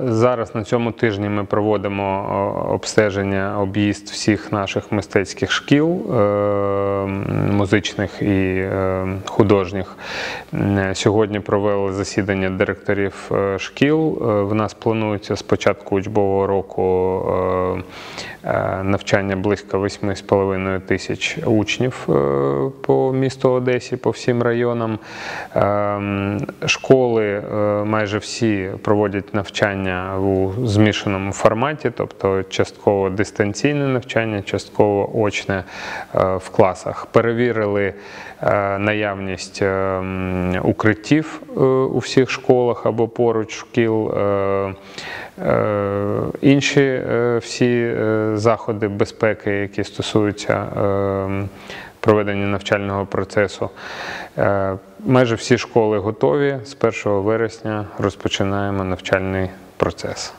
Зараз на цьому тижні ми проводимо обстеження, об'їзд всіх наших мистецьких шкіл, е, музичних і е, художніх. Сьогодні провели засідання директорів е, шкіл. В нас планується з початку учбового року навчання близько 8,5 тисяч учнів е, по місту Одесі, по всім районам. Ем, Школи е, майже всі проводять навчання у змішаному форматі, тобто частково дистанційне навчання, частково очне е, в класах. Перевірили наявність е, укриттів у всіх школах або поруч шкіл. Інші е, всі е, заходи безпеки, які стосуються е, проведення навчального процесу. Майже всі школи готові. З 1 вересня розпочинаємо навчальний процес.